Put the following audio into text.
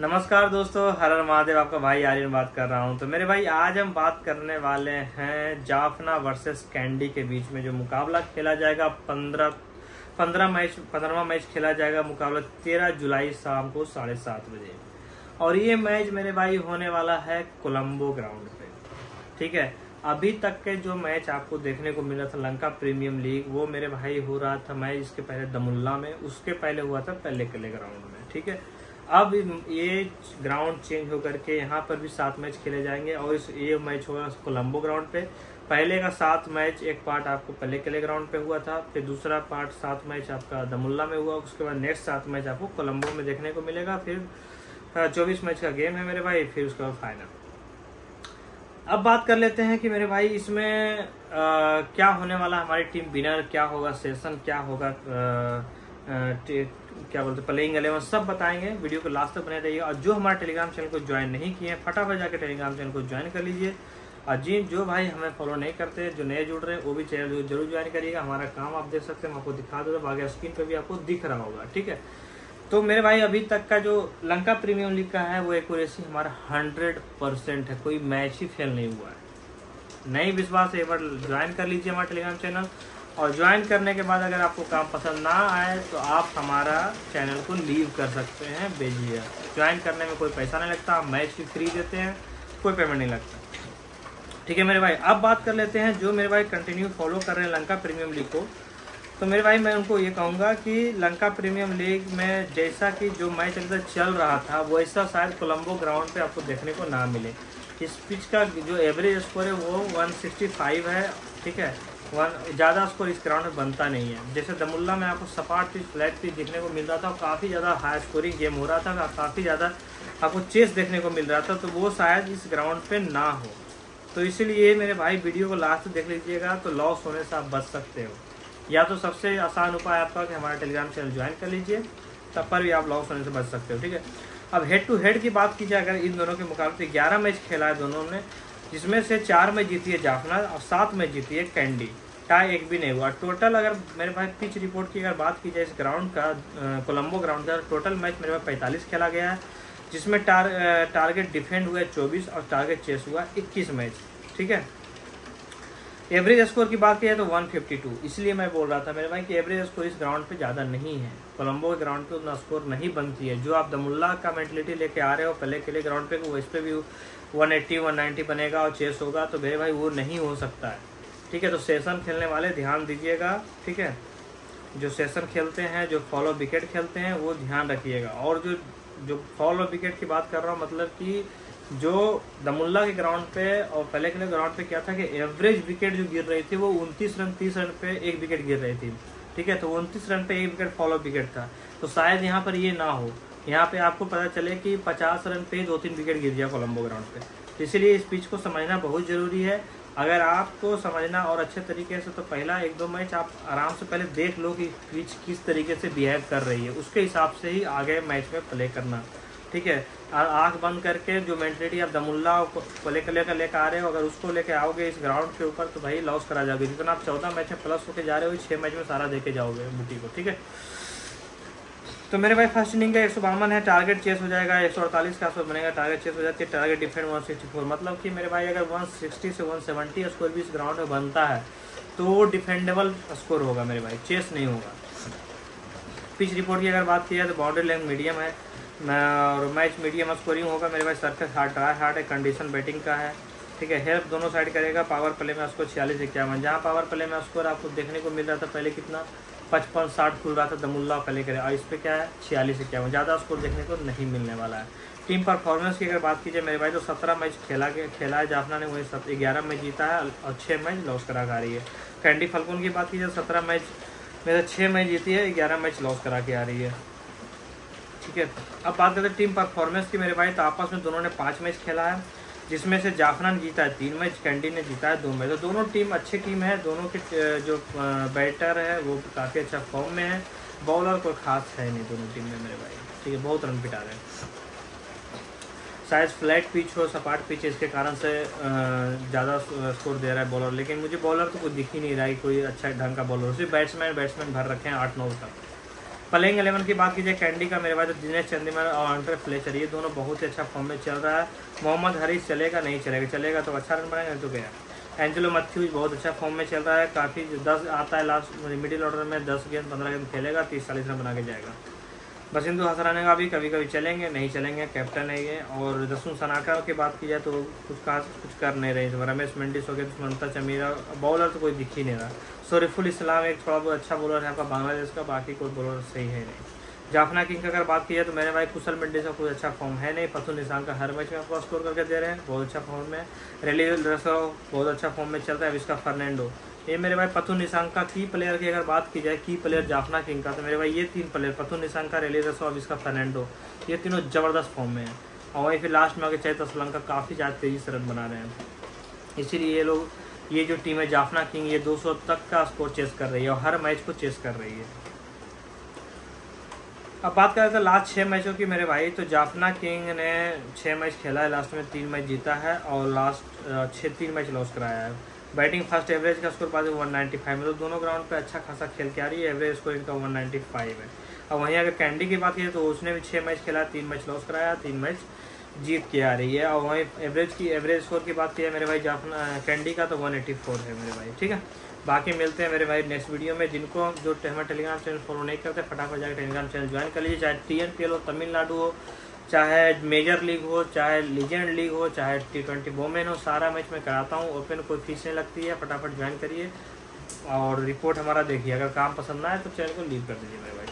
नमस्कार दोस्तों, हर हर महादेव, आपका भाई आर्यन बात कर रहा हूँ। तो मेरे भाई, आज हम बात करने वाले हैं जाफना वर्सेस कैंडी के बीच में जो मुकाबला खेला जाएगा। पंद्रह पंद्रह मैच, पंद्रहवा मैच खेला जाएगा मुकाबला तेरह जुलाई शाम को साढ़े सात बजे। और ये मैच मेरे भाई होने वाला है कोलंबो ग्राउंड पे। ठीक है? अभी तक के जो मैच आपको देखने को मिला था लंका प्रीमियम लीग, वो मेरे भाई हो रहा था मैच इसके पहले दमुल्ला में, उसके पहले हुआ था पहले किले ग्राउंड में। ठीक है? अब ये ग्राउंड चेंज होकर के यहाँ पर भी सात मैच खेले जाएँगे और इस ये मैच होगा कोलंबो ग्राउंड पे। पहले का सात मैच एक पार्ट आपको पहले किले ग्राउंड पे हुआ था फिर दूसरा पार्ट सात मैच आपका दमुल्ला में हुआ उसके बाद नेक्स्ट सात मैच आपको कोलंबो में देखने को मिलेगा फिर चौबीस मैच का गेम है मेरे भाई फिर उसके बाद फाइनल अब बात कर लेते हैं कि मेरे भाई इसमें आ, क्या होने वाला हमारी टीम विनर क्या होगा सेशन क्या होगा क्या बोलते हैं, प्लेइंग अलेवन, सब बताएँगे। वीडियो को लास्ट तक बने रहिएगा और जो हमारे टेलीग्राम चैनल को ज्वाइन नहीं किए हैं, फटाफट जाकर टेलीग्राम चैनल को ज्वाइन कर लीजिए। और जी, जो भाई हमें फॉलो नहीं करते, जो नए जुड़ रहे हैं, वो भी चैनल ज़रूर ज्वाइन करिएगा। हमारा काम आप देख सकते हैं हम आपको दिखा दो आगे स्क्रीन पर भी आपको दिख रहा होगा, ठीक है? तो मेरे भाई, अभी तक का जो लंका प्रीमियम लीग का है, वो एक्यूरेसी हमारा हंड्रेड परसेंट है। कोई मैच ही फेल नहीं हुआ है। नहीं विश्वास एक बार ज्वाइन कर लीजिए हमारा टेलीग्राम चैनल और ज्वाइन करने के बाद अगर आपको काम पसंद ना आए तो आप हमारा चैनल को लीव कर सकते हैं, भेजिए। ज्वाइन करने में कोई पैसा नहीं लगता, हम मैच भी फ्री देते हैं, कोई पेमेंट नहीं लगता। ठीक है मेरे भाई, अब बात कर लेते हैं जो मेरे भाई कंटिन्यू फॉलो कर रहे हैं लंका प्रीमियम लीग को। तो मेरे भाई, मैं उनको ये कहूँगा कि लंका प्रीमियम लीग में जैसा कि जो मैच अभी चल रहा था, वैसा शायद कोलम्बो ग्राउंड पे आपको देखने को ना मिले। इस पिच का जो एवरेज स्कोर है वो 165 है, ठीक है? ज़्यादा उसको इस ग्राउंड में बनता नहीं है। जैसे दमुल्ला, में आपको सपाट पिच फ्लैट पिच देखने को मिल रहा था और काफ़ी ज़्यादा हाई स्कोरिंग गेम हो रहा था काफ़ी ज़्यादा आपको चेस देखने को मिल रहा था तो वो शायद इस ग्राउंड पे ना हो। तो इसीलिए मेरे भाई वीडियो को लास्ट देख लीजिएगा तो लॉस होने से आप बच सकते हो। या तो सबसे आसान उपाय आपका कि हमारा टेलीग्राम चैनल ज्वाइन कर लीजिए, तब पर भी आप लॉस होने से बच सकते हो, ठीक है? अब हेड टू हेड की बात की जाए अगर इन दोनों के मुकाबले ग्यारह मैच खेला है दोनों ने, जिसमें से चार मैच जीती है जाफना, और सात मैच जीती है कैंडी। टाई एक भी नहीं हुआ। टोटल अगर मेरे भाई पिच रिपोर्ट की अगर बात की जाए इस ग्राउंड का कोलंबो ग्राउंड का टोटल मैच मेरे पास पैंतालीस खेला गया है जिसमें टार, टारगेट डिफेंड हुआ है चौबीस और टारगेट चेस हुआ इक्कीस मैच ठीक है? एवरेज स्कोर की बात की जाए तो 152 इसलिए मैं बोल रहा था मेरे भाई कि एवरेज स्कोर इस ग्राउंड पे ज़्यादा नहीं है। कोलंबो के ग्राउंड पे उतना स्कोर नहीं बनती है। जो आप दमुल्ला का मेंटलिटी लेके आ रहे हो पहले के लिए ग्राउंड पे वो इस पर भी 180 190 बनेगा और चेस होगा तो मेरे भाई वो नहीं हो सकता है। ठीक है तो सेशन खेलने वाले ध्यान दीजिएगा, ठीक है? जो सेशन खेलते हैं, जो फॉलो विकेट खेलते हैं, वो ध्यान रखिएगा। और जो जो फॉलो विकेट की बात कर रहा हूँ मतलब कि जो दमुल्ला के ग्राउंड पे और पहले के ग्राउंड पे क्या था कि एवरेज विकेट जो गिर रही थी, वो उनतीस रन, तीस रन पे एक विकेट गिर रही थी। ठीक है तो उनतीस रन पे एक विकेट फॉलो विकेट था। तो शायद यहाँ पर ये ना हो। यहाँ पे आपको पता चले कि पचास रन पे दो तीन विकेट गिर गया कोलंबो ग्राउंड पे। तो इसीलिए इस पिच को समझना बहुत ज़रूरी है। अगर आपको समझना और अच्छे तरीके से तो पहला एक दो मैच आप आराम से पहले देख लो कि पिच किस तरीके से बिहेव कर रही है। उसके हिसाब से ही आगे मैच में प्ले करना। ठीक है? आँख बंद करके जो मेंटलिटी आप दमुल्ला को लेकर लेकर लेकर आ रहे हो, अगर उसको लेकर आओगे इस ग्राउंड के ऊपर तो भाई लॉस करा जाओगे। जितना आप चौदह मैच में प्लस होकर जा रहे हो छः मैच में सारा देके जाओगे बुटी को। ठीक है? तो मेरे भाई फ़र्स्ट इनिंग का एक सौ बावन है टारगेट चेस हो जाएगा, एक सौ अड़तालीस का बनेगा टारगेट चेस हो जाती है target defend one sixty four मतलब कि मेरे भाई अगर वन सिक्सटी से वन सेवेंटी स्कोर भी इस ग्राउंड में बनता है तो वो डिफेंडेबल स्कोर होगा मेरे भाई चेस नहीं होगा। पिच रिपोर्ट की अगर बात की जाए तो बाउंड्री लेंथ मीडियम है। और मैच मीडियम स्कोरिंग होगा, मेरे भाई सर्कस हार्ड ड्राई हार्ड है कंडीशन बैटिंग का है, ठीक है। हेल्प दोनों साइड करेगा पावर प्ले में उसको छियालीस इक्यावन। जहाँ पावर प्ले में स्कोर आपको देखने को मिल रहा था पहले कितना? पचपन साठ खुल रहा था, दमुल्ला पहले करे और इस पर क्या है? छियालीस इक्यावन। ज़्यादा स्कोर देखने को नहीं मिलने वाला है। टीम परफॉर्मेंस की अगर बात की जाए, मेरे भाई तो सत्रह मैच खेला के खेला है जाफना ने, वही ग्यारह मैच जीता है और छः मैच लॉस करा रही है। कैंडी फल्कून की बात की जाए, सत्रह मैच मेरे छः मैच जीती है, ग्यारह मैच लॉस करा के आ रही है। ठीक है? अब बात करते हैं टीम परफॉर्मेंस की। मेरे भाई तो आपस में दोनों ने पाँच मैच खेला है। जिसमें से जाफरान जीता है, तीन मैच कैंडी ने जीता है दो मैच। तो दोनों टीम अच्छी टीम है, दोनों के जो बैटर है, वो काफ़ी अच्छा फॉर्म में है। बॉलर कोई खास है नहीं दोनों टीम में मेरे भाई। ठीक है, बहुत रन पिटा रहे हैं। शायद फ्लैट पिच हो, सपाट पिच इसके कारण से ज़्यादा स्कोर दे रहा है बॉलर लेकिन मुझे बॉलर तो कोई दिख ही नहीं रहा है कोई अच्छा ढंग का बॉलर सिर्फ़ बैट्समैन बैट्समैन भर रखे हैं, आठ, नौ तक प्लेइंग एलेवन की बात कीजिए, कैंडी का, मेरे पास तो दिनेश, चंदीमल और अंटर फ्लेचर ये दोनों बहुत ही अच्छा फॉर्म में चल रहा है। मोहम्मद हरीश चलेगा, नहीं चलेगा? चलेगा तो अच्छा रन बनाएगा तो गया एंजलो मथ्यूज बहुत अच्छा फॉर्म में चल रहा है। काफ़ी दस आता है लास्ट मिडिल ऑर्डर में, दस गेंद, पंद्रह गेंद खेलेगा, तीस चालीस रन बना के जाएगा। बसिंदु हसराने का भी कभी कभी चलेंगे, नहीं चलेंगे, कैप्टन है ये। और दसू सनाका की बात की जाए तो कुछ खास कुछ कर नहीं रहे रमेश मेंडिस हो गया, दुष्मंता चमीरा बॉलर तो कोई दिख ही नहीं रहा। सोरीफुल इस्लाम एक थोड़ा बहुत अच्छा बॉलर है आपका बांग्लादेश का, बाकी कोई बॉलर सही है नहीं। जाफना किंग की अगर बात की जाए तो मेरे भाई कुशल मिंडी का कोई अच्छा फॉर्म है नहीं। पथु निशान का हर मैच में आपको स्कोर करके दे रहे हैं, बहुत अच्छा फॉर्म में रेली बहुत अच्छा फॉर्म में चलता है इसका फर्नेंडो ये मेरे भाई पथु निशांका की प्लेयर की अगर बात की जाए की प्लेयर जाफना किंग का तो मेरे भाई ये तीन प्लेयर पथु निशांका रेली रसो और इसका फर्नैंडो, ये तीनों ज़बरदस्त फॉर्म में है। और वहीं फिर लास्ट में आगे तो श्रीलंका काफ़ी ज़्यादा तेज़ी से रन बना रहे हैं। इसीलिए ये लोग, ये जो टीम है जाफना किंग, ये 200 तक का स्कोर चेस कर रही है और हर मैच को चेस कर रही है। अब बात करें तो लास्ट छः मैचों की मेरे भाई तो जाफना किंग ने छः मैच खेला है लास्ट में तीन मैच जीता है और लास्ट छः तीन मैच लॉस कराया है। बैटिंग फ़र्स्ट एवरेज का स्कोर पास वन नाइन्टी फाइव मतलब दोनों ग्राउंड पे अच्छा खासा खेल के आ रही है। एवरेज स्कोर इनका वन नाइन्टी फाइव है। और वहीं अगर कैंडी की बात करें तो उसने भी छः मैच खेला, तीन मैच लॉस कराया, तीन मैच जीत के आ रही है। और वहीं एवरेज की, एवरेज स्कोर की बात की है मेरे भाई जाफना, कैंडी का तो वन एटी फोर है मेरे भाई, ठीक है? बाकी मिलते हैं मेरे भाई नेक्स्ट वीडियो में। जिनको जो हमारे टेलीग्राम चैनल फॉलो नहीं करते, फटाफट जाकर टेलीग्राम चैनल ज्वाइन कर लीजिए। चाहे टी एन पी एल हो, तमिलनाडु हो चाहे मेजर लीग हो, चाहे लीजेंड लीग हो, चाहे टी ट्वेंटी वोमेन हो, सारा मैच मैं कराता हूँ। ओपन कोई फ़ीस नहीं लगती है, फटाफट ज्वाइन करिए। और रिपोर्ट हमारा देखिए, अगर काम पसंद ना आए तो चैनल को लीव कर दीजिए मेरे भाई